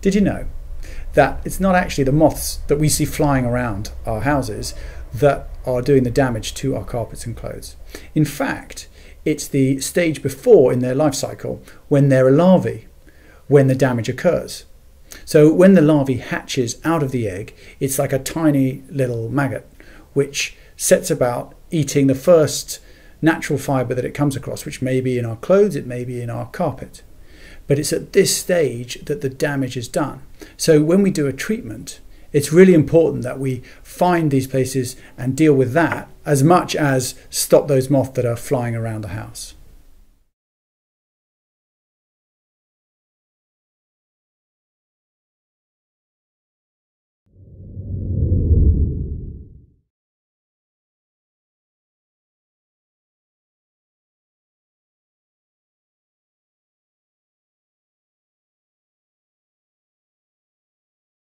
Did you know that it's not actually the moths that we see flying around our houses that are doing the damage to our carpets and clothes? In fact, it's the stage before in their life cycle when they're a larvae when the damage occurs. So when the larvae hatches out of the egg, it's like a tiny little maggot which sets about eating the first natural fiber that it comes across, which may be in our clothes, it may be in our carpet. But it's at this stage that the damage is done. So when we do a treatment, it's really important that we find these places and deal with that as much as stop those moths that are flying around the house.